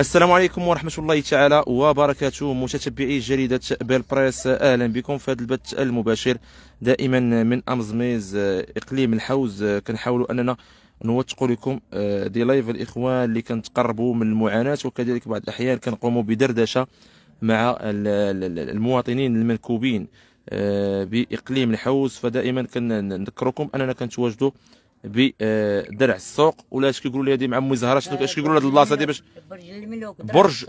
السلام عليكم ورحمة الله تعالى وبركاته. متتبعي جريدة بالبريس أهلا بكم في هذا البث المباشر. دائما من أمزميز إقليم الحوز كنحاولوا أننا نوثقوا لكم دي لايف الإخوان اللي كنتقربوا من المعاناة. وكذلك بعض الأحيان كنقوموا بدردشة مع المواطنين المنكوبين بإقليم الحوز. فدائما كنذكركم أننا كنتواجدوا بدرع السوق ولا اش كيقولوا لي هذه مع امي زهرة؟ شنو اش كيقولوا لهاد البلاصة هذه باش برج الملوك برج-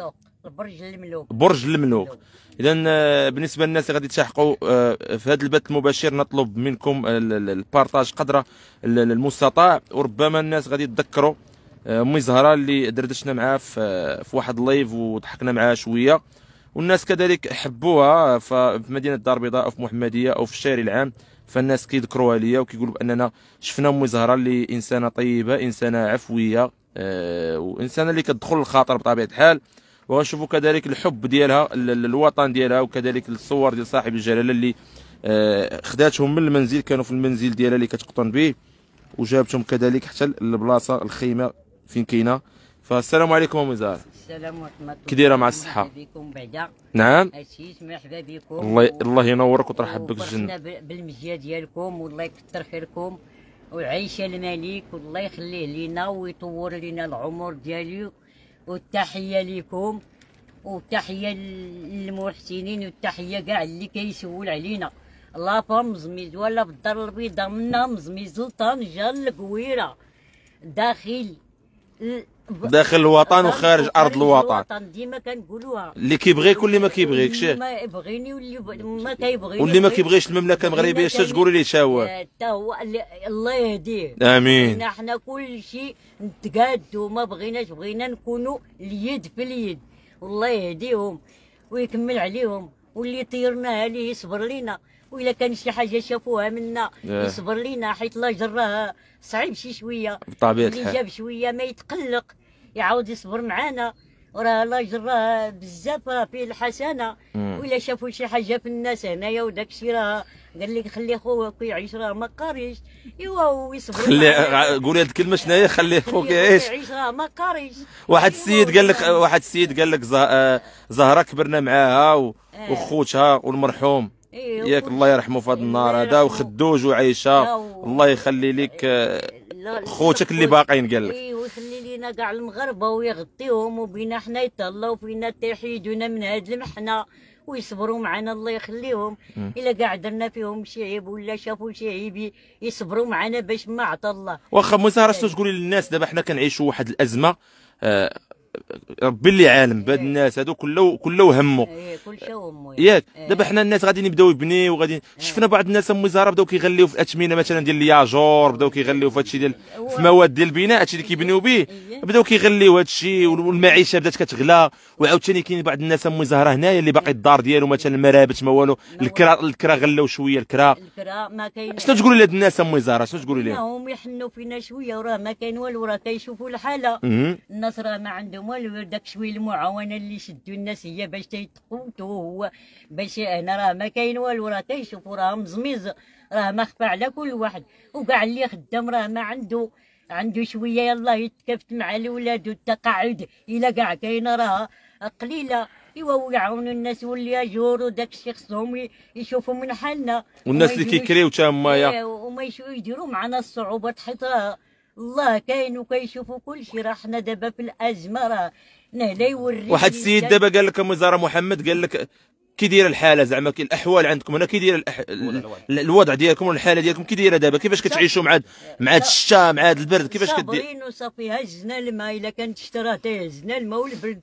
برج الملوك. برج الملوك. اذا آه، بالنسبة للناس اللي غادي تلحقوا آه، في هذا البث المباشر نطلب منكم ال- ال- ال partage قدر ال- ال- المستطاع وربما الناس غادي يتذكروا آه، امي زهرة اللي دردشنا معاه في آه، في واحد ال live وضحكنا معاه شوية. والناس كذلك حبوها في مدينة الدار البيضاء أو في محمدية أو في الشارع العام. فالناس كيذكروها ليا وكيقولوا بأننا شفنا امي زهره اللي انسانه طيبة إنسانة عفوية آه، وإنسانة اللي كتدخل الخاطر بطبيعة الحال. وغنشوفوا كذلك الحب ديالها ال- ال- الوطن ديالها وكذلك الصور ديال صاحب الجلالة اللي آه، خداتهم من المنزل كانوا في المنزل ديالها اللي كتقطن به وجابتهم كذلك حتى البلاصة الخيمة فين كاينة. فالسلام عليكم ام زهر السلام ورحمة الله. كي مع بكم بعدا. نعم. اسيس مرحبا بكم الله الله ينورك وترحب بك الجنه ب- بالمجيه ديالكم والله يكثر خيركم. وعيشه الملك والله يخليه لنا ويطور لنا العمر ديالي. والتحية لكم والتحيه للمحسنين. والتحية كاع اللي كيسول علينا. لا مزميز ولا بالدار البيضاء. منا مزميز لطنجة القويرة. داخل داخل الوطن وخارج أرض الوطن. ديما كنقولوها. اللي كيبغيك واللي ما كيبغيكش. اللي ما يبغيني واللي ما كيبغيني. واللي ما كيبغيش المملكة المغربية اش تقولي ليه تا هو حتى هو الله يهديه. آمين. حنا حنا كل شيء نتقادوا ما بغيناش بغينا نكونوا اليد في اليد. والله يهديهم ويكمل عليهم واللي طيرناها ليه يصبر لينا. وإلا كان شي حاجة شافوها منا آه. يصبر لينا حيت لا جراه صعيب شي شوية بطبيعة اللي الحال جاب شوية ما يتقلق يعاود يصبر معانا وراه لا جراه بزاف راه فيه الحسنة مم. وإلا شافوا شي حاجة في الناس هنايا وداك الشيء راه قال لك خلي خوك يعيش راه ما قاريش إيوا ويصبر خلي. قولي هاد الكلمة شنو هي خلي خوك يعيش يعيش راه ما قاريش واحد السيد قال لك. واحد السيد قال لك آه، زهرة كبرنا معاها آه. وخوتها والمرحوم إيه، ياك وكل الله. يرحمه في هذا الله النهار هذا. وخدوج وعيشة الله يخلي لك آه، لا- لا، خوتك اللي باقيين قال لك إيه، ويخلي لينا كاع المغاربه ويغطيهم وبينا حنا يتهلاو فينا تيحيدونا من هاد المحنة ويصبروا معنا الله يخليهم. إلا كاع درنا فيهم شي عيب ولا شافوا شي عيب يصبروا معنا باش ما عطى الله واخا شنو تقولي للناس دابا حنا كنعيشوا واحد الأزمة آه، ربي اللي عالم بهاد الناس هادو كله كله همه إيه، كل شيء امو ياك إيه. دابا حنا الناس غادي يبداو يبنيو وغادي شفنا بعض الناس ام زهرة بداو كيغليو في الأثمنة مثلا ديال الياجور بداو كيغليو في هادشي ديال في مواد ديال البناء هادشي اللي كيبنيو به إيه. بداو كيغليو هادشي والمعيشة بدات كتغلى. وعاوتاني كاين بعض الناس ام زهرة هنايا اللي باقي الدار ديالو مثلا المرابط ما والو الكرا الكرا غلاو شوية الكرا. الكرا ما كاين شنو تقولي لهاد الناس ام زهرة؟ شنو تقولي لهم هم يحنوا فينا شوية وراه ما كاين والو راه كيشوفوا الحالة. الناس راه ما عندهم والو داك شوية المعاونة اللي شدوا الناس هي باش تيتقوتوا هو. باش هنا راه ما كاين والو راه كيشوفوا راه أمزميز راه مخفى على كل واحد. وكاع اللي خدام راه ما عنده عنده شوية يلاه يتكافت مع الولاد والتقاعد. إلا كاع كاينة راه قليلة. إيوا ويعاونوا الناس واللي يجور وداك الشيء خصهم يشوفوا من حالنا. والناس اللي كيكريو تا هما. إيه، وما يديروا معنا الصعوبات حيت راه الله كاين وكيشوفوا كل شيء راه حنا دابا في الازمه راه نهلا يوري واحد السيد دابا قال لك أم زهرة محمد قال لك كي دايره الحالة زعما كي الأحوال عندكم هنا كي دايره الأح... ال- الوضع ديالكم والحالة ديالكم كي دايرة دابا؟ كيفاش كتعيشوا مع مع هاد الشتا مع البرد؟ كيفاش كدير؟ صابرين وصافي هزنا الماء إلا كانت اشتراه تيهزنا الماء والبرد.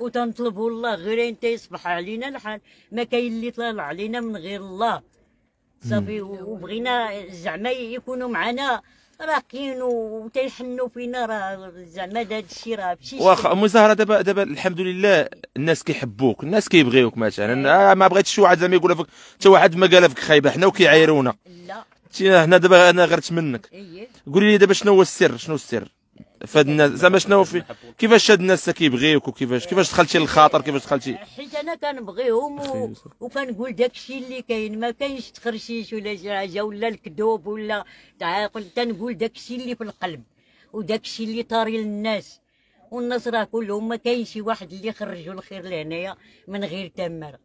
وتنطلبوا الله غير أنت يصبح علينا الحال. ما كاين اللي طلع علينا من غير الله. صافي وبغينا زعما يكونوا معنا. راقين وتيحنوا فينا راه زعما هذا الشيء راه بشي واخا ام زهره دابا دابا الحمد لله الناس كيحبوك الناس كيبغيوك مثلا. آه ما بغيتش واحد زعما يقول فيك حتى واحد ما قالها فيك خايبة حنا وكيعايرونا. لا. حنا دابا أنا غرت منك. إيه. قولي لي دابا شنو هو السر؟ شنو السر؟ فهاد الناس زعما شنو هو في كيفاش هاد الناس كيبغيوك وكيفاش كيفاش دخلتي للخاطر كيفاش دخلتي؟ حيت أنا كنبغيهم و... وكنقول داك الشيء اللي كاين ما كاينش تخرشيش ولا شي حاجة ولا الكذوب ولا تعاقل تنقول داك الشيء اللي في القلب وداك الشيء اللي طاري للناس. والناس راه كلهم ما كاين شي واحد اللي خرجوا الخير لهنايا من غير تماره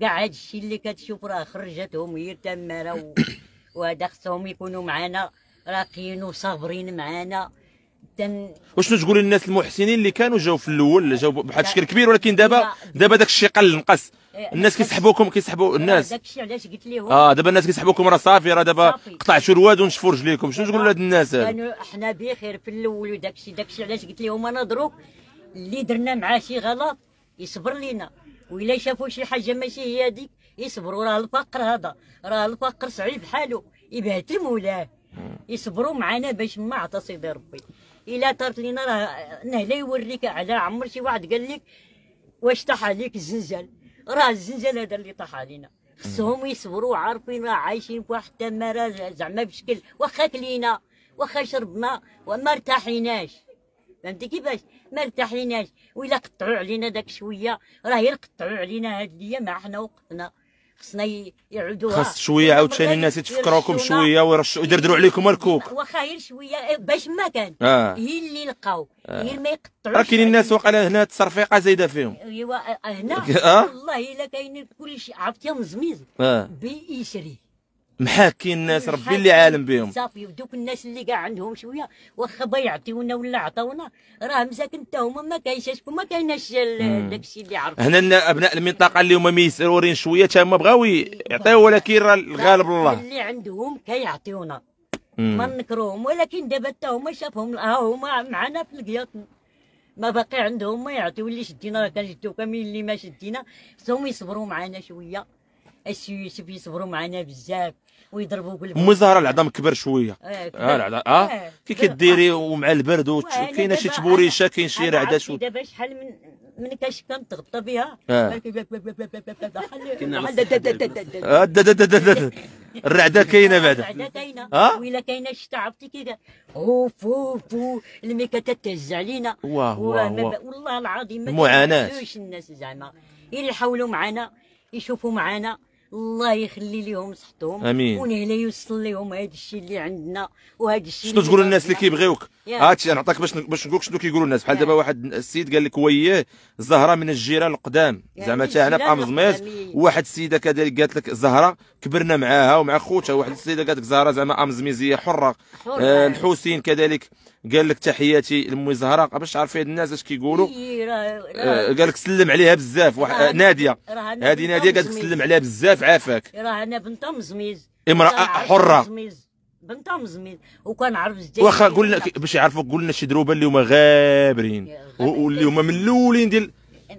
كاع هاد الشيء اللي كتشوف راه خرجتهم هي تماره و... وهذا خصهم يكونوا معنا راقيين وصابرين معنا تن... وشنو تقول للناس المحسنين اللي كانوا جاو في الأول جاو بواحد الشكل كبير ولكن دابا لا. دابا داك الشيء قل نقص الناس كيسحبوكم كيسحبوا الناس. داك الشيء علاش قلت لهم آه دابا الناس كيسحبوكم راه صافي راه دابا. قطعتوا الواد ونشفوا رجليكم. شنو تقول لهاد الناس؟ كانوا إحنا بخير في الأول وداك الشيء داك الشيء علاش قلت لهم أنا دروك اللي درنا معاه شي غلط يصبر لينا. وإلا شافوا شي حاجة ماشي هي هذيك يصبروا. راه الفقر هذا راه الفقر صعيب حاله يبهتل مولاه يصبروا معنا باش ما عطى سيدي ربي. الا طارت لينا راه نهلا يوريك على عمر شي واحد قال لك واش طاح عليك الزنزال راه الزنزال هذا اللي طاح علينا. خصهم يصبروا عارفين راه عايشين في واحد التماره زعما بشكل واخا كلينا واخا شربنا وما ارتاحيناش. فهمتي كيفاش؟ ما ارتاحيناش. وإلا قطعوا علينا داك شوية راه يقطعوا علينا هاد الأيام ما حنا وقتنا. خصنا يعودوها. خاص شوية عاوتاني الناس يتفكروكم شوية ويرشوا يدردروا عليكم الكوك. واخا غير شوية باش ما كان. آه. هي اللي لقاو. هي ما يقطعوش راه كاينين الناس وقال هنا التصرفيقه زايدة فيهم. أيوا هنا. آه؟ والله إلا كاين كل شيء عرفتي مزميز. آه. بيشري. محاكين الناس ربي اللي عالم بهم. صافي ودوك الناس اللي كاع عندهم شوية. واخا با يعطيونا ولا عطاونا راه مساكن حتى هما ما كاينش شكون ما كايناش داكشي اللي عرف هنا أبناء المنطقة اللي هما ميسرورين شوية تا هما بغاو يعطيو ولكن راه الغالب الله اللي عندهم كيعطيونا. ما نكروهم ولكن دابا حتى هما شافهم. ها هما معنا في القياط. ما باقي عندهم ما يعطيو اللي شدينا. راه كنشدو كاملين اللي ما شدينا. خصهم يصبروا معنا شوية. يوسف يصبروا معنا بزاف. ويضربوا قلبهم ام زهره العظام كبر شوية. آه، آه العظام. آه كي كديري ومع البرد وت- وأنا كاينة شي تبوريشه كاين شي رعده دابا شحال من من كاش كنتغطى بها آه. آه،. الرعدة كاينة بعدا بعدا كاينة. آه؟ وإلا كاينة الشتا عرفتي كي أوف أوف، الميكا تتهز علينا. واه واه والله العظيم ما. كيعرفوش الناس زعما. يحاولوا معنا يشوفوا معنا الله يخلي لهم صحتهم آمين. ونهلا يوصل لهم هذا الشيء اللي عندنا وهذا الشيء شنو تقول للناس اللي كيبغيوك يا. هاتشي نعطيك باش باش نقولك شنو كيقولوا الناس بحال. دابا واحد السيد قال لك وياه زهره من الجيران القدام زعما تا هنا القدامين. واحد السيدة كذلك قالت لك زهرة كبرنا معاها ومع خوتها واحد السيدة قالت لك زهرة زعما امزميزيه حرة حرة. آه الحسين كذلك قال لك تحياتي لمي زهرة باش تعرفي هاد الناس اش كيقولوا آه قال لك سلم عليها بزاف واحد نادية هذه نادية قالت لك. سلم عليها بزاف عافاك راه أنا بنت مزميز وكنعرف حرة. مزميز. بنت مزميز وكنعرف الجزائر واخا قلنا باش يعرفوك قلنا شي دروبة اللي هما غابرين. واللي هما من الأولين ديال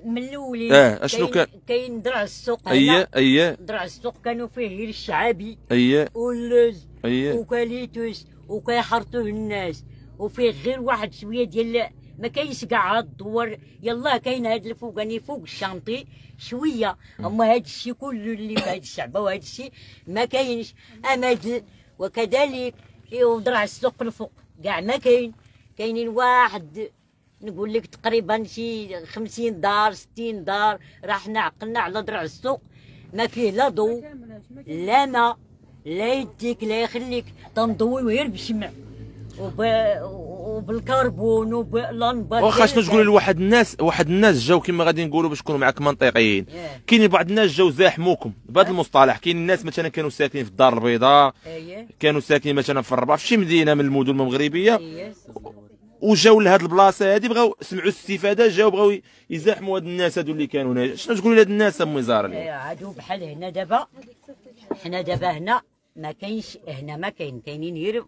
من الأولين. أشنو كاين- كان؟ كاين درع السوق هنا. اييه اييه درع السوق كانوا فيه غير الشعابي. اييه واللوز. اييه وكاليتوس. وكيحرطوه الناس. وفيه غير واحد شوية ديال ما كاينش كاع الدور يلا كاين هاد الفوقاني فوق الشانطي شوية اما هاد الشيء كله اللي في هاد الشعبه وهاد الشيء ما كاينش امد وكذلك ودرع السوق الفوق كاع ما كاين كاينين واحد نقول لك تقريبا شي خمسين دار ستين دار راه حنا عقلنا على درع السوق ما فيه لا ضو لا ما لا يديك لا يخليك تنضوي غير بالشمع وب... وبالكربون وباللمبات واخا شنو تقول لواحد الناس واحد الناس جاو كما غادي نقولوا باش نكونوا معاك منطقيين. إيه. كاينين بعض الناس جاو زاحموكم. بهذا المصطلح كاين الناس مثلا كانوا ساكنين في الدار البيضاء إيه. كانوا ساكنين مثلا في الرباط في شي مدينة من المدن المغربية. إيه وجاو لهاد البلاصة هادي بغاو سمعوا الاستفادة جاو بغاو يزاحموا هاد الناس هادو اللي كانوا هنا. شنو تقول لهاد الناس ام وزاره اليوم؟ إيه، عادوا بحال هنا دابا. حنا دابا هنا ما كاينش هنا ما كاين كاينين غير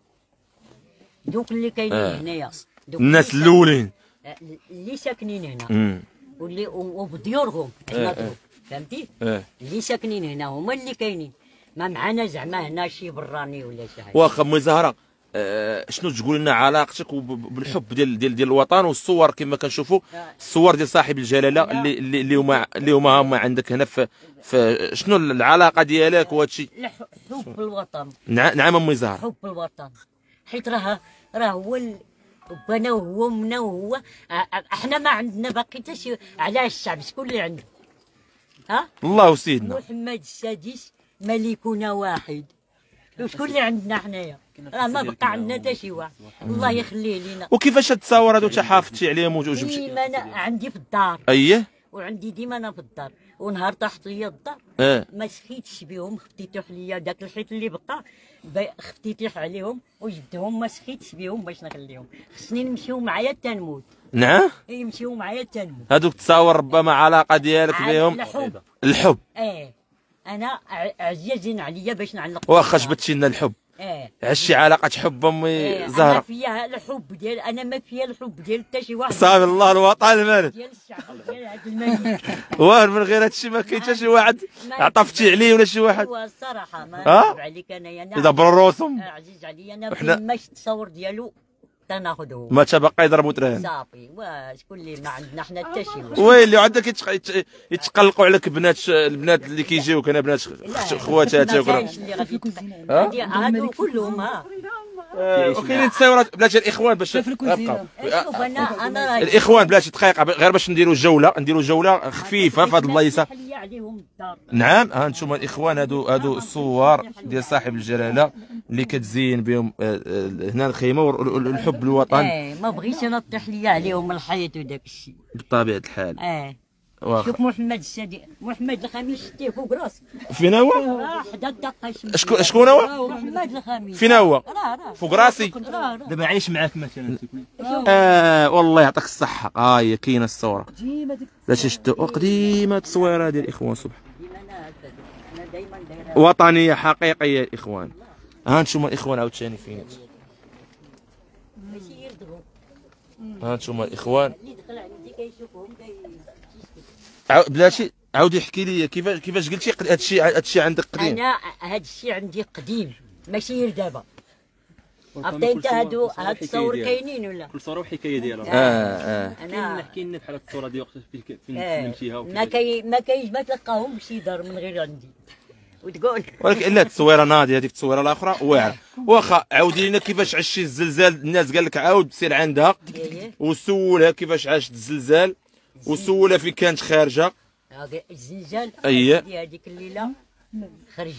دوك اللي كاينين آه. هنايا. الناس الأولين. ساك- اللي ساكنين هنا. واللي وبديورهم. حنا آه، دروك فهمتي؟ آه. اللي ساكنين هنا هما اللي كاينين. ما معنا زعما هنا شي براني ولا شي حاجة. واخا ام زهرة آه شنو تقول لنا علاقتك بالحب ديال ديال ديال الوطن والصور كما كنشوفوا؟ آه. الصور ديال صاحب الجلالة لا. اللي اللي هما اللي هما هما عندك هنا في في شنو العلاقة ديالك لا ح- حب الوطن. نع- نعم ام زهرة. حب الوطن. حيت راه راه هو ال- بانا وهو منا وهو إحنا ما عندنا باقي حتى شي. على الشعب؟ شكون اللي عنده؟ ها؟ الله وسيدنا. محمد السادس ملكنا واحد. وشكون اللي عندنا حنايا؟ راه ما بقى عندنا حتى شي واحد. الله يخليه لينا. وكيفاش هاد التصاور هادو انت حافظتي عليهم وجبتي ديما أنا عندي في الدار. اييه وعندي ديما أنا في الدار. ونهار طاحت ليا الدار آه ما سخيتش بهم خفتيتوح ليا داك الحيط اللي بقى. ب- خفتيتوح عليهم وجبتهم ما سخيتش بهم باش نخليهم خصني نمشيو معايا حتى نموت نعم يمشيو معايا حتى نموت هادوك التصاور ربما علاقة ديالك بهم؟ الحب. الحب. آه أنا عزيزين عليا باش نعلق واخا جبتي لنا الحب. آه عشتي علاقة حب إيه، امي أنا زهرة. فيها الحب ديال أنا ما فيها الحب ديال حتى شي واحد. صافي الله الوطن الملك ديال الشعب ديال هاد الملك واه من غير هادشي ما كاين حتى شي واحد. عطفتي عليه ولا شي واحد. الصراحة ما؟ نكذب عليك انايا أنا يدبروا روسهم عزيز عليا أنا فين ماش التصور ديالو. تناخذه ما تبقى يضربوا تران صافي. وشكون اللي ما عندنا حنا حتى شي واحد. ويلي عندك يتق- يت- يتقلقوا عليك بنات البنات اللي كيجيوك هنا بنات خواتاتك ما كاينش اللي غادي هادو كلهم ها. وكاينين التصاورات بلاتي الإخوان باش شوف أنا أنا الإخوان بلاتي دقيقة غير باش نديروا جولة نديروا جولة خفيفة في هاد البلايصة. نعم ها أنتم الإخوان هادو هادو الصور ديال صاحب الجلالة. اللي كتزين بهم آه، آه، هنا الخيمة والحب الوطن. إيه ما بغيتش أنا نطيح ليا عليهم الحيط وداك الشيء. بطبيعة الحال. آه واخا. شوف محمد السادي محمد الخميس شتيه فوق راسك فين هو راه حدا الدقه شكون شكون هو؟ محمد الخميس. فين هو؟ راه راه. فوق راسي. دابا عايش معاك مثلا آه والله يعطيك الصحة. ها هي كاينة الصورة. ديما ديك لا شفتوا قديمة التصويرة ديال الاخوان سبحان دايرة. وطنية حقيقية الاخوان ها أنتم الاخوان عاوتاني فين ماشي ها أنتم الاخوان اللي دخل عندي كيشوفهم كي عاو- بلاتي عاود يحكي لي كيفاش كيفاش قلتي قد- هادشي هادشي عندك قديم. أنا هاد الشيء عندي قديم ماشي غير دابا. عرفتي أنت هادو هاد التصور كاينين ولا؟ كل صورة وحكاية ديالها. آه آه. كاين أنا نحكي لنا بحال هاد الصورة ديال وقت فين فين آه، نمشيها ما كاي ما كاينش ما تلقاهم بشي دار من غير عندي. وتقول. ولكن لا التصويره ناضية هذيك التصويره الأخرى واعره واخا عاودي لنا كيفاش عشتي الزلزال. الناس قال لك عاود سير عندها. وسولها كيفاش عاشت الزلزال. وسولها فين كانت خارجة. أيه. عندي هذيك الليلة خرجت.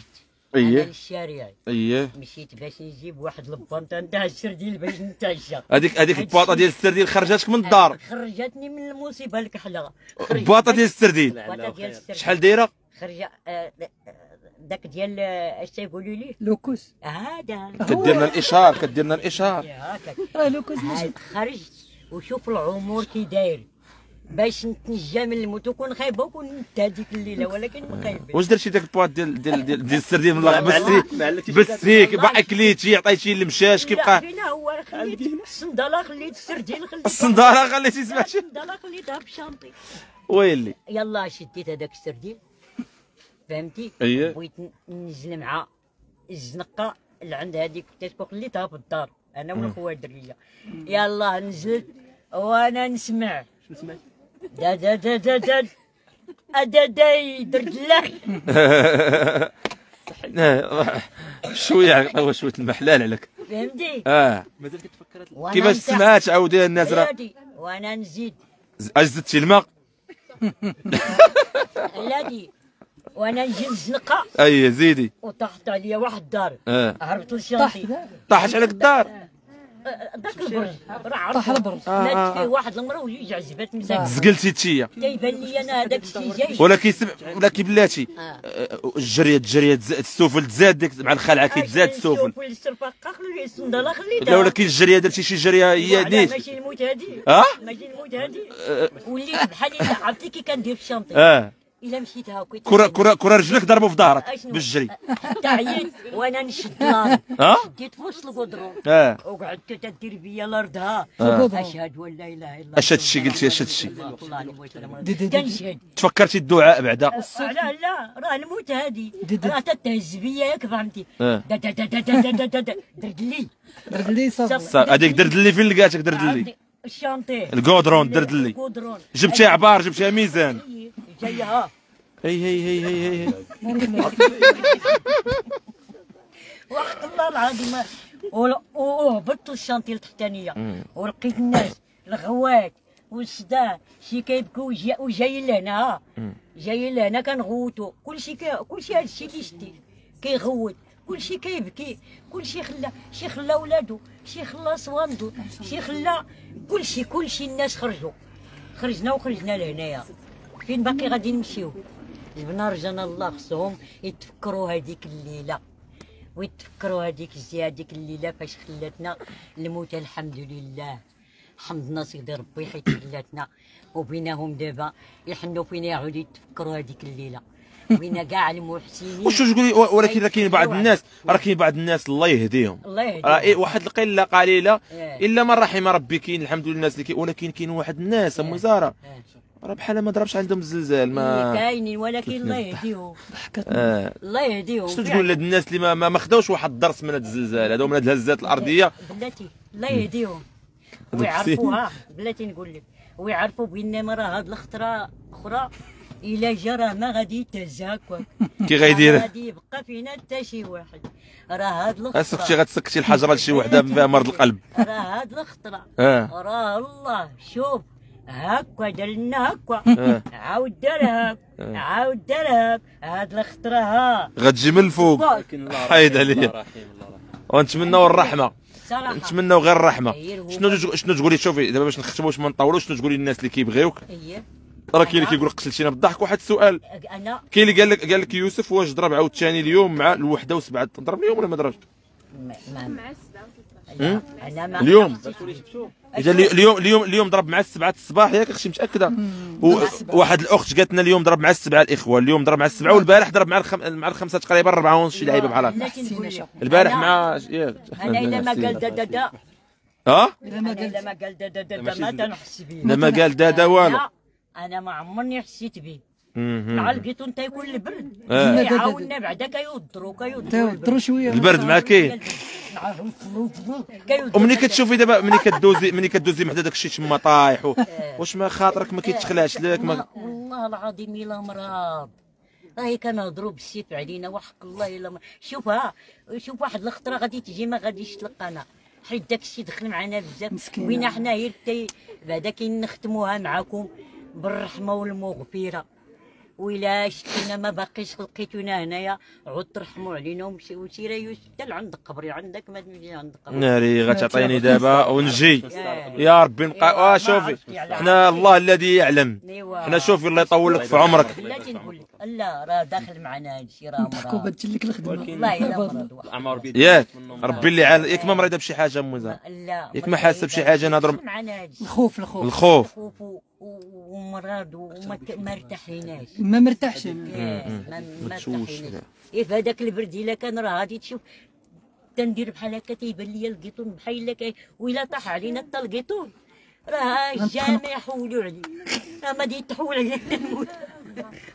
أنا للشارع. اييه مشيت باش نجيب واحد البنطه نتاع السردين باش نتعشى. هذيك هذيك الباطة ديال السردين خرجتك من الدار. خرجتني من المصيبه الكحلة. باطه ديال السردين باطه ديال السردين شحال دايرة؟ خرج آه، آه، داك ديال آه، اش تيقولوا لي لوكوس. هذا. كدير لنا الاشهار كدير لنا الاشهار هكا. آه لوكوس ماشي. خرجت وشوف العمر كي داير. باش نتنجى من الموت وكون خايبة وكون نت هذيك الليلة ولكن ما خايبه واش درتي داك البواط ديال ديال ديال, ديال السردين من الله بسيك باقي كليتي عطيتي المشاش لا كيبقى فينا هو خليت الصندالة خليت السردين خليت الصنداره خليتي سمعتي. الصندالة خليتها بشانطي. ويلي. يلا شديت هذاك السردين فهمتي؟ أيه. بغيت ننزل مع الزنقة اللي عند هذيك كتاتكو خليتها في الدار. أنا والخوات الدريه يلا نزلت وأنا نسمع. شنو سمعت؟ دا دا دا دا دا. درت الله آه، شوية عطيوها شوية الماء حلال عليك. فهمتي؟ آه. مازال كتفكر كيفاش سمعت عاودي هادي وأنا نزيد. اجزدتي الماء؟ هادي وأنا نجي الزنقه أي زيدي. وطاحت عليا واحد الدار. آه. هربت للشاطئ طاحت عليك الدار. ذاك البرج. راه طاح عرفت البرج. مات فيه واحد المرأة وجوج عزبات مساكين زقلتي تشيه تيبان لي أنا هذاك الشيء جاي. ولكن سم... ولكن بلاتي. آه. آه، الجريه الجريه السفل تزاد ديك مع الخلعه كيتزاد السفل. السرفقه خلي الصندله خليتها لا ولكن الجريه درتي شي جرية هي نيت ماشي الموت هادي. آه؟ ماشي الموت هادي. وليت بحال عرفتي كي كندير في الشانطي. آه. إلا مشيت هاكا كره كره كرة رجلك ضربوا في ظهرك بالجري. تعيين وأنا نشد لارض شديت في وسط القدرون آه. وقعدت تدير بيا لارضها آه. أشهد ولا إله إلا الله. أشهد الشيء قلتي أشهد الشيء كنشهد تفكرتي الدعاء بعدا؟ آه، لا لا راه نموت هادي. راه تتهز بيا ياك فهمتي. دردلي دردلي صافي. هذيك دردلي فين لقاتك دردلي الشانطي القودرون دردلي جبتي عبار جبتي ميزان. جاية ها. هي هي هي هي هي وقت الله العظيم. وهبطت الشانطي التحتانية. ولقيت الناس الغوات والسدان شي كيبكوا وجا- وجايين لهنا جايين لهنا كنغوتوا كلشي كي كلشي هذا الشيء اللي شتي كيغوت. كلشي كيبكي. كلشي خلى شي خلى ولادو شي خلى صواندو شي خلى كلشي كلشي الناس خرجوا خرجنا وخرجنا لهنايا. فين باقي غادي نمشيو؟ جبنا رجانا الله خصهم يتفكروا هذيك الليلة. ويتفكروا هذيك الزي هذيك الليلة فاش خلاتنا الموت الحمد لله حمدنا سيدي ربي حيت خلاتنا. وبيناهم دابا يحنوا فينا يعاودوا يتفكروا هذيك الليلة. بينا كاع المحسنين. واش تقولي؟ ولكن راه كاين بعض الناس راه كاين بعض الناس الله يهديهم. الله يهديهم. راه إيه واحد القلة قليلة إيه. إلا من رحم ربي كاين الحمد لله الناس اللي كاين ولكن كاين واحد الناس أم زهره آه. راه بحال ما ضربش عندهم الزلزال إيه، ما كاينين ولكن الله يهديهم. آه. الله يهديهم. شنو تقول لهاد الناس اللي ما خداوش واحد الدرس من هاد الزلزال؟ هادو من هاد الهزات الأرضية. بلاتي الله يهديهم. ويعرفوها. بلاتي نقول لك. ويعرفوا بأن راه هاد الخطرة أخرى إلا جا راه ما غادي يتهز هكاك كي غيدير ما غادي يبقى فينا حتى شي واحد. راه هاد الخطرة. غتسكتي الحجرة لشي وحدة فيها مرض القلب. راه هاد الخطرة. آه. راه الله شوف. هكا دار لنا هكا آه. عاود دار هاك عاود دار هاك هاد الخطرة ها. غتجي من الفوق. حيد عليا. ونتمناو الرحمة. نتمناو غير الرحمة. شنو جو- شنو تقولي؟ شوفي دابا باش نختموا باش ما نطولوش شنو تقولي للناس اللي كيبغيوك؟ راه كاين اللي كيقول قتلتينا بالضحك. واحد السؤال. أنا كاين اللي قال لك قال لك يوسف واش ضرب عاوتاني اليوم مع الوحدة وسبعة ضرب اليوم ولا ما ضربش؟ ما ما لا، أنا ما اليوم؟ اللي شفتو إذا اليو- اليوم اليوم اليوم ضرب مع السبعة الصباح ياك أختي متاكده وواحد الأخت قالت لنا اليوم ضرب مع السبعة الإخوة اليوم ضرب مع السبعة والبارح ضرب مع الخم... مع الخمسة تقريبا اربعه ونص شي لعيبة بحال هكا. البارح أنا- مع أنا الا ما قال دا دا دا ها؟ أنا الا ما قال دا دا دا دا ما تنحس بيه لما قال دادا والو. أنا ما عمرني حسيت به مهم. مع لقيتو انت يكون البرد آه. يعاوننا بعدا كيوضروا كيوضروا تاودروا شوية. البرد مع كاين ومني كتشوفي دابا ملي كدوزي ملي كدوزي من حدا داك الشيء تما طايح و... واش ما خاطرك ما كيتخلاش لك؟ ما والله العظيم إلا مرض. راهي كنهضروا بالسيف علينا وحق الله إلا م... شوف ها شوف واحد الخطرة غادي تجي ما غاديش تلقانا حيت داك الشيء دخل معنا بزاف. وين حنا هي بعدا كي نختموها معاكم بالرحمة والمغفرة. وإلا شتينا ما باقيش لقيتونا هنايا عود ترحموا علينا ومشي وسير يوسف. حتى لعند قبري عندك ما تمشي عند قبري. ناري غتعطيني دابا ونجي. يا- ربي. نبقى آه شوفي. حنا الله الذي يعلم. حنا شوفي الله يطول لك في عمرك. بلاتي نقول لك. لا راه داخل معنا هادشي راه نضحكوا مرض بدل لك الخدمه والله إلا ياك ربي اللي عال ياك ما مريضة بشي حاجة موزة. لا ياك ما حاسه بشي حاجة نهضر الخوف الخوف. الخوف. ومرض وما ك- ما ارتاحيناش ما مرتاحش. ما. ارتاحيناش إيه في هذاك البرد إلا كان راه غادي تشوف. تندير بحال هكا تيبان ليا القيطون بحال هكا وإلا طاح علينا حتى القيطون. راه الجامع يحولوا عليه راه ما دي تحول علينا نموت.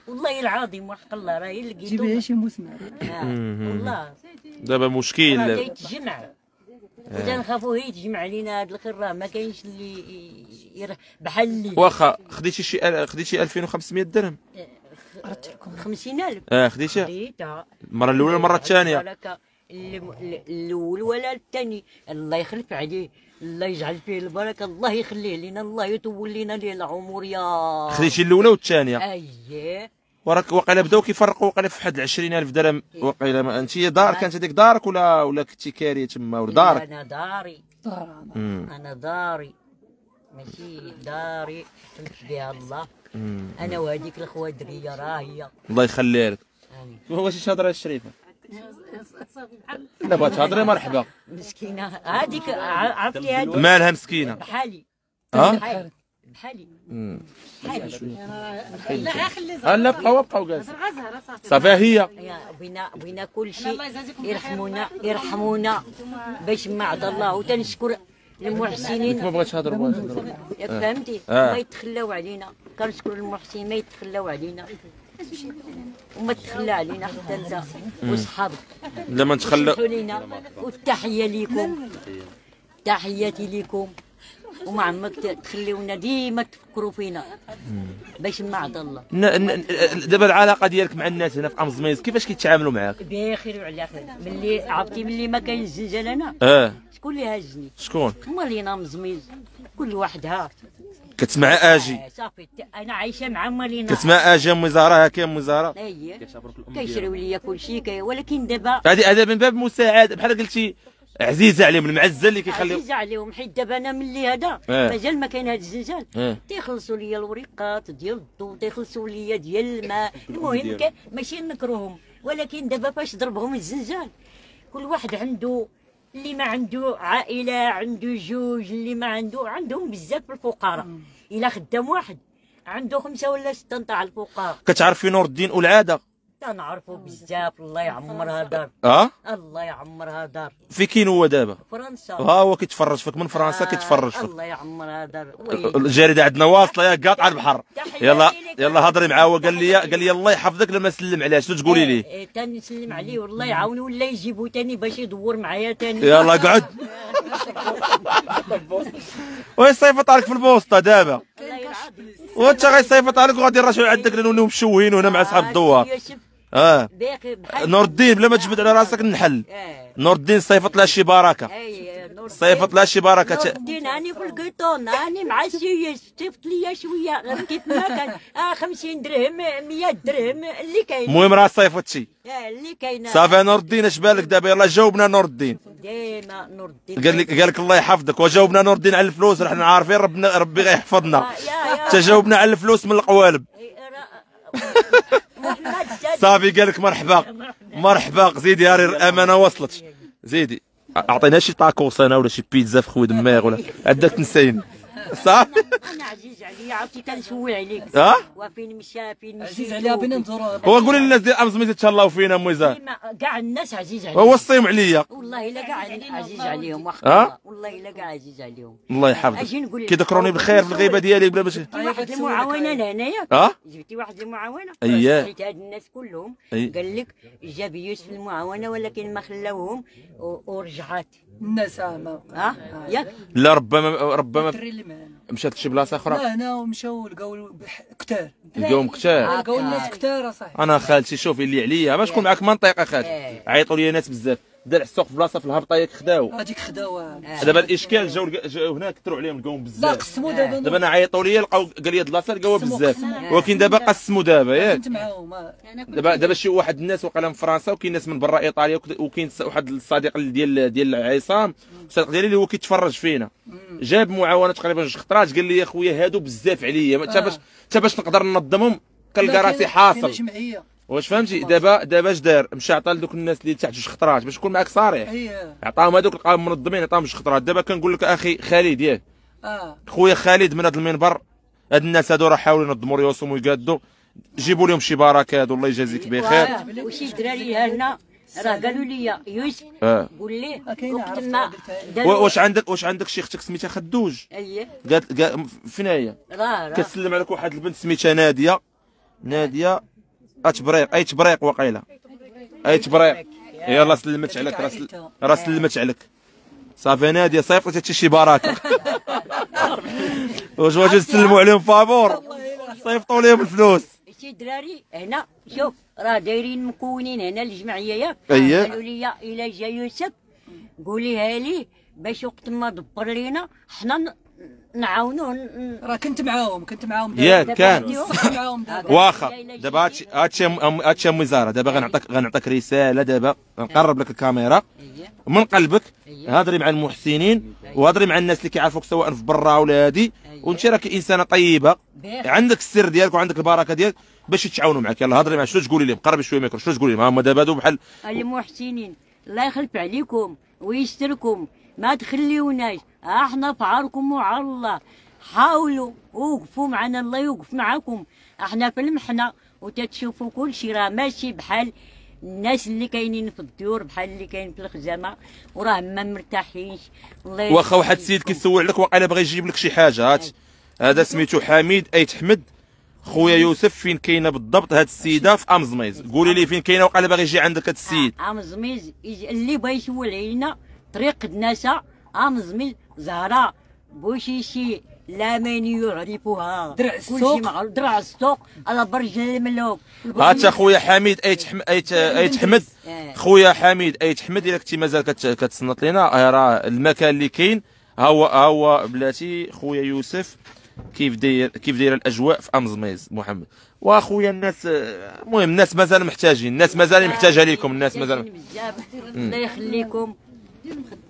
والله العظيم وحق الله راه هي جيب لي القيطون شي مسمع آه، والله. دابا راه مشكل اذا نخافوا هي تجمع علينا الخير راه ما كاينش اللي. بحال اللي واخا خديتي شي خديتي شي 2500 درهم. ردت لكم 50000 آه خديتيها. خديتها. المرة الأولى المره الثانية. الأول ولا الثاني. الله يخلف عليه. الله يجعل فيه البركة. الله يخليه لنا. الله يطول لنا ليه العمر يا خديتي الأولى والثانية. أييه. وراك واقيلا بداو كيفرقوا واقيلا في واحد 20000 درهم. واقيلا ما- أنت دار كانت هذيك دارك ولا ولا كنتي كاريه تما؟ ولا دارك؟ أنا داري. مم. أنا داري. ماشي داري. حلف بها الله. أنا وهذيك الخوادريه راه هي. الله يخليها لك. واش شي هضره الشريفة؟ لا بغات تهضري مرحبا. مسكينة. هذيك عرفتي هذيك مالها مسكينة؟ بحالي. ها؟ بحالي. بحالي. مم. بحالي لا لا بقاو صافي هي. بينا بينا كل شيء. يرحمونا يرحمونا. باش ما عطى الله. وتنشكر المحسنين. ما بغاتش تهضر. ياك فهمتي؟ آه. ما يتخلاو علينا. كنشكر المحسنين ما يتخلاو علينا. وما تخلى علينا حتى أنت وصحابك. لما نتخلى يسمحوا لينا. والتحية ليكم. تحياتي ليكم. وما عمك تخليونا ديما تفكروا فينا. باش ما عطى الله. دابا العلاقة ديالك مع الناس هنا في امزميز كيفاش كيتعاملوا معاك؟ بخير وعلى خير. ملي عرفتي ملي ما كاين الزنجان أنا آه. شكون اللي هاجني؟ شكون؟ هما اللي نام زميز كل واحد ها كتسمع آجي. آه، صافي. أنا عايشة مع مالينا كتسمع آجي أم زهرة؟ هكا أم كيعتبروك الام كيشريو لي كل شيء كي ولكن دابا هذه هذا من باب مساعدة. بحال قلتي عزيزه عليهم المعزه اللي كيخليو عزيزة عليهم حيت دابا أنا ملي هذا إيه. مازال ما كاين هذا الزنزان. إيه. تيخلصوا لي الوريقات ديال الضو تيخلصوا لي ديال الماء. المهم ماشي نكرههم ولكن دابا فاش ضربهم الزنزان كل واحد عنده اللي ما عنده عائلة عنده جوج اللي ما عنده عندهم بزاف الفقراء. إلا خدام واحد عنده خمسة ولا ستة نتاع الفقراء. كتعرف في نور الدين والعاده تنعرفوا بزاف الله يعمرها دار. آه؟ الله يعمرها دار. في كاين هو دابا؟ فرنسا. ها هو كيتفرج فيك من فرنسا آه، كيتفرج فيك. الله يعمرها دار. وي. الجريدة عندنا واصلة يا قاطعه البحر. يلا. يلا هضري معاه هو قال لي قال لي الله يحفظك لما سلم عليه. شنو تقولي ليه إيه، إيه، تاني نسلم عليه والله يعاونو ولا يجيبو تاني باش يدور معايا تاني. يلا قعد. ويصيفط عليك في البوسطة دابا. وانت غيصيفط عليك وغادي نرجعو عندك لأنه مشوهين هنا مع صحاب الدوار. آه، آه. نور الدين بلا ما تجبد على راسك النحل آه. نور الدين صيفط لها شي بركة. صيفط لها شي بركة. نور الدين هاني في القيطون هاني مع السيس صيفط لي شوية. غير كيف ما كان. آه 50 درهم 100 درهم اللي كاين. المهم راه صيفطتي آه، اللي كاين صافي نور الدين اش بالك دابا؟ يلا جاوبنا نور الدين. ديما نور الدين. قال لك قال لك الله يحفظك. وجاوبنا نور الدين على الفلوس حنا عارفين ربنا ربي غيحفظنا. آه، تجاوبنا على الفلوس من القوالب. صافي قال لك مرحبا. مرحبا. زيدي هاري الأمانة وصلت. زيدي أعطينا شي طاكوس أنا ولا شي بيتزا في خوي دماغ ولا؟ عندك تنسين صافي. عرفتي كنسوي عليك. آه وفين مشى فين مشى عزيز عليها بينا نزوروها هو قولي للناس ديال امزميت تهلاو فينا مويزان كاع الناس عزيز عليهم. هو الصيم عليا. والله إلا كاع عزيز عليهم. واخا أه؟ الله. والله إلا كاع عزيز عليهم. الله أجي يحفظك نقول لك كيذكروني بالخير في الغيبة ديالي بلا باش جبتي واحد المعاونة لهنايا؟ آه جبتي واحد المعاونة؟ أييه. حيت هاد الناس كلهم. قال لك جاب يوسف المعاونة ولكن ما خلاوهم ورجعات الناس آه، ما ها؟ ياك لا ربما ربما مشات لشي بلاصة أخرى؟ لا هنا ومشاو لقاو بح- كتار. لقاهم كتار لقاو الناس كتار صحيح أنا خالتي شوفي اللي عليا باش نكون معاك منطقه خالتي. إيه. عيطوا لي ناس بزاف. دار السوق في بلاصة في الهبطه ياك خداو. هذيك خداوه. دابا الإشكال جاو هنا كثروا عليهم لقاهم لا بزاف قسموا دابا دابا أنا عيطوا لي لقاو قال لي هاد البلاصة لقاوها بزاف. ولكن دابا قسموا دابا ياك. كنت معاهم. آه. دابا دابا شي واحد الناس وقال من فرنسا وكاين ناس من برا إيطاليا وك- وكاين واحد الصديق ديال ديال عصام الصديق ديالي اللي هو كيتفرج فينا. جاب معاونة تقريبا جوج خطرات قال لي يا خويا هادو بزاف عليا حتى باش حتى باش نقدر ننظمهم كنلقى لا، راسي حاصل. واش فهمتي؟ دابا دابا اش دار؟ مشى عطى لدوك الناس اللي تحت جوج خطرات باش نكون معاك صريح. عطاهم هذوك لقاهم منظمين عطاهم جوج خطرات. دابا كنقول لك أخي خالد ياك آه. خويا خالد من هذا المنبر هاد الناس هادو راه حاولوا ينظموا ريوسهم ويقادوا. جيبوا لهم شي بركه هادو الله يجازيك بخير. وشي دراري هنا راه قالوا لي يوسف آه. قول ليه آه، كاينة وقت عرفت ما قلتها لي. داروا- وا- واش عندك واش عندك شي أختك سميتها خدوج؟ أييه. قالت قال فين هي؟ راه راه. كتسلم عليك واحد البنت سميتها نادية. نادية. اتبريق اي تبريق وقيلة. اي تبريق يلا سلمت عليك راه سل- راه سلمت عليك. صافي نادية صيفطت هادشي شي بركة. واش واش تسلموا عليهم فابور. صيفطوا لهم الفلوس. شي دراري هنا شوف راه دايرين مكونين هنا الجمعية. ياك. قالوا لي الا جا يوسف. قوليها لي باش وقت ما دبر لينا حنا ن- نعاونوه ن- راه كنت معاهم كنت معاهم ياك دابا كان واخا. دابا هادشي هادشي ام وزارة. دابا غنعطيك غنعطيك رسالة دابا. نقرب لك الكاميرا. أييه. من قلبك. هضري مع المحسنين. وهضري مع الناس اللي كيعرفوك سواء في برا ولا هادي. وانت راك إنسانة طيبة. عندك السر ديالك وعندك البركة ديالك باش يتعاونوا معك يلا هضري مع شنو تقولي لهم؟ قربي شوية ميكرو. شنو تقولي لهم؟ هما دابا هادو بحال المحسنين الله يخلف عليكم ويستركم. ما تخليوناش إحنا في عاركم وعلى الله. حاولوا وقفوا معنا الله يوقف معاكم إحنا في المحنة وتتشوفوا كل شيء راه ماشي بحال الناس اللي كاينين في الديور بحال اللي كاين في الخزامة. وراه ما مرتاحينش. الله واخا واحد. السيد كيسول عليك واقيلا بغى يجيب لك شي حاجة. هات. هذا سميتو حميد ايت حمد. خويا يوسف فين كاينة بالضبط هاد السيدة في أمزميز. قولي لي فين كاينة واقيلا باغي يجي عندك هاد السيد. امزميز يجي- اللي بغى يسول علينا طريق دناسة امزميز زهراء بوشيشي لا من يعرفها درع كل السوق. درع السوق على برج الملوك. هات خويا حميد أيت حم... ايت أيت حمد. خويا حميد أيت حمد الا كنتي مازال كت... كتصنت لينا آه راه المكان اللي كاين ها هو ها هو بلاتي. خويا يوسف كيف داير كيف دايره الأجواء في امزميز محمد؟ وأخويا الناس المهم الناس مازال محتاجين الناس مازال محتاجة ليكم الناس مازال الله يخليكم.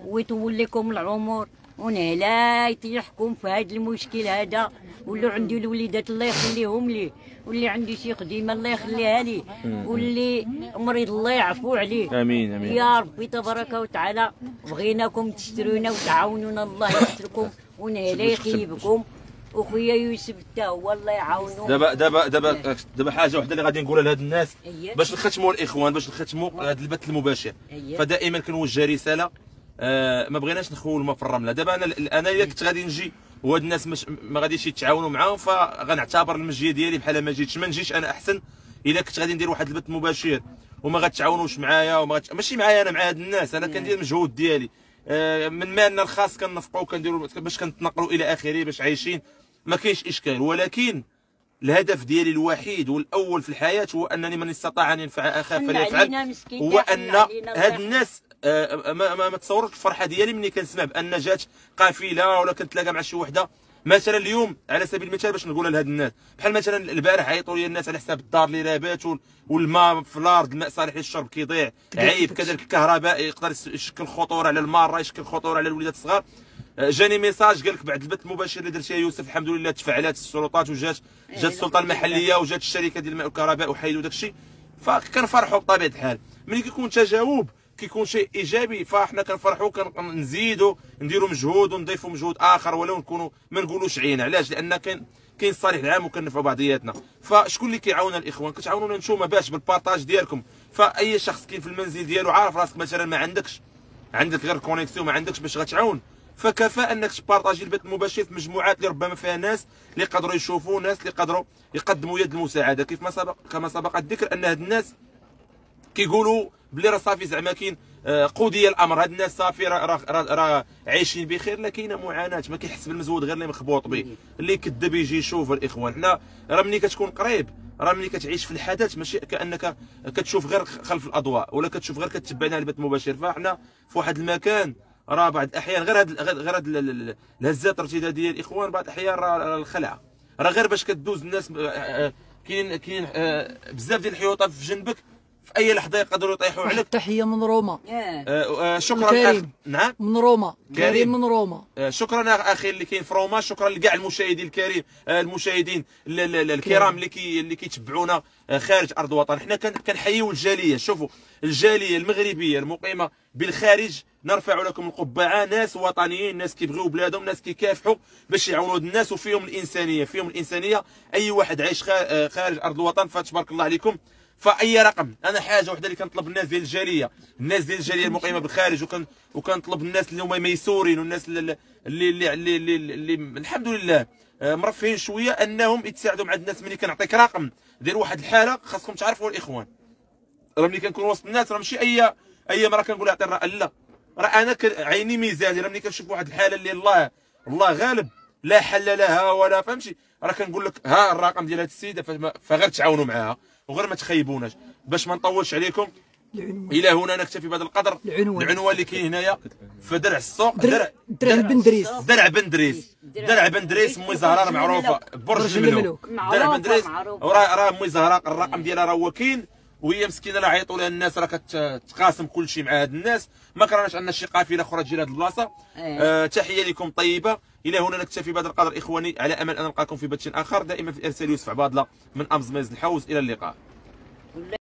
ويطول لكم العمر. ونهلا يطيحكم في هذا المشكل هذا. ولو عندي الوليدات الله يخليهم ليه واللي عندي شي خديمة الله يخليها ليه واللي مريض الله يعفو عليه. آمين آمين. يا ربي تبارك وتعالى بغيناكم تشترونا وتعاونونا الله يستركم. ونهلا يخيبكم. وخويا يوسف تا هو الله يعاونو. دابا دابا دابا دابا حاجة وحدة اللي غادي نقولها لهاد الناس. باش نختموا الإخوان باش نختموا هذا البث المباشر. فدائما كنوجه رسالة آه ما بغيناش نخووا الماء في الرمله دابا أنا أنا إلا كنت غادي نجي وهاد الناس مش ما غاديش يتعاونوا معاهم فغنعتبر المجيه ديالي بحال ما جيتش. ما نجيش أنا أحسن إلا كنت غادي ندير واحد البث مباشر. وما غتعاونوش معايا وما غت... ماشي معايا أنا مع هاد الناس. أنا كندير المجهود ديالي. آه من مالنا الخاص كنفقوا كنديروا باش كنتنقلوا إلى آخره باش عايشين. ما كاينش إشكال. ولكن الهدف ديالي الوحيد والأول في الحياة هو أنني من استطاع أن ينفع اخاه فليفعل هو أن هاد الناس آه، ما, ما, ما تصورش الفرحة ديالي ملي كنسمع بأن جات قافلة ولا كنتلاقى مع شي وحدة. مثلا اليوم على سبيل المثال باش نقولها لهاد الناس بحال مثلا البارح عيطوا لي الناس على حساب الدار اللي رابات وال- والماء في الأرض الماء صالح للشرب كيضيع عيب كذلك الكهرباء يقدر يشكل خطورة على الماره يشكل خطورة على الوليدات الصغار. آه، جاني ميساج قال لك بعد البث المباشر اللي درتيه يوسف الحمد لله تفعلات السلطات وجات جات السلطة المحلية وجات الشركة ديال الماء والكهرباء وحيدوا داك الشيء. فكنفرحوا بطبيعة الحال. ملي كيكون تجاوب كيكون شيء إيجابي فاحنا كنفرحوا كنزيدوا نديروا مجهود ونضيفوا مجهود آخر ولو نكونوا ما نقولوش عين علاش؟ لأن كاين كاين الصالح العام وكنفعوا بعضياتنا. فشكون اللي كيعاون الإخوان؟ كتعاونونا نتوما باش بال partage ديالكم. فأي شخص كاين في المنزل ديالو عارف راسك مثلا ما عندكش عندك غير connexion ما عندكش باش غتعاون. فكفى أنك تبارطاجي البث المباشر في مجموعات اللي ربما فيها ناس اللي يقدروا يشوفوا ناس اللي يقدروا يقدموا يد المساعدة. كيف ما سبق كما سبق الذكر أن هاد الناس كيقولوا بلي راه صافي زعما كاين آه، قضي الأمر. هاد الناس صافي راه راه- راه عايشين بخير لا كاينة معاناة. ما كيحس بالمزود غير اللي مخبوط به اللي كذب يجي يشوف الإخوان. حنا راه ملي كتكون قريب راه ملي كتعيش في الحدث ماشي كأنك كتشوف غير خلف الأضواء ولا كتشوف غير كتبعنا البث المباشر فاحنا في واحد المكان راه بعض الأحيان غير هاد غير هاد ال- ال- الهزات الارتدادية الإخوان بعض الأحيان راه الخلعه راه غير باش كدوز الناس آه، آه، كاين كاين آه، بزاف ديال الحيوطات في جنبك في أي لحظة يقدروا يطيحوا عليك؟ تحية من روما. آه. آه، شكرا كريم. أخ... نعم. من روما. كريم. كريم من روما. آه، شكرا أخي اللي كاين في روما. شكرا لكاع المشاهدين الكريم آه، المشاهدين ال- ال- ال- الكرام اللي كي اللي كيتبعونا آه، خارج أرض الوطن. حنا كن- كنحييو الجالية. شوفوا الجالية المغربية المقيمة بالخارج نرفع لكم القبعة. ناس وطنيين ناس كيبغيو بلادهم ناس كيكافحوا باش يعاونوا الناس وفيهم الإنسانية. فيهم الإنسانية. أي واحد عايش آه، خارج أرض الوطن فتبارك الله عليكم. فأي رقم؟ أنا حاجة وحدة اللي كنطلب الناس ديال الجالية. الناس ديال الجالية المقيمة بالخارج وكن وكنطلب الناس اللي هما ميسورين والناس اللي اللي اللي, اللي, اللي, اللي الحمد لله. آه، مرفهين شوية أنهم يتساعدوا مع الناس ملي كنعطيك رقم. دير واحد الحالة خاصكم تعرفوا الإخوان. راه ملي كنكون وسط الناس راه ماشي اي أي مرة كنقول اعطي الرأي لا. راه أنا عيني ميزاني. راه ملي كنشوف واحد الحالة اللي الله الله غالب. لا حل لها ولا فهمتي؟ راه كنقول لك ها الرقم ديال هذه السيدة فغير تعاونوا معاها. وغير ما تخيبوناش. باش ما نطولش عليكم العنوان. إلى هنا نكتفي بهذا القدر. العنوان. العنوان اللي كاين هنايا في درع السوق درع درع درع بن دريس. درع بن دريس. درع بن دريس مي زهراء معروفة. برج الملوك. درع بن دريس. وراه راه مي زهراء الرقم ديالها راه هو كاين وهي مسكينة راه عيطوا لها الناس راه كتقاسم كل شيء مع هاد الناس. ما كرهناش عندنا شي قافله أخرى تجي لهاد البلاصة. آه تحية لكم طيبة. إلى هنا نكتفي بهذا القدر إخواني على أمل أن نلقاكم في بث آخر دائما في أرسال يوسف عباد الله من امز ميز الحوز إلى اللقاء.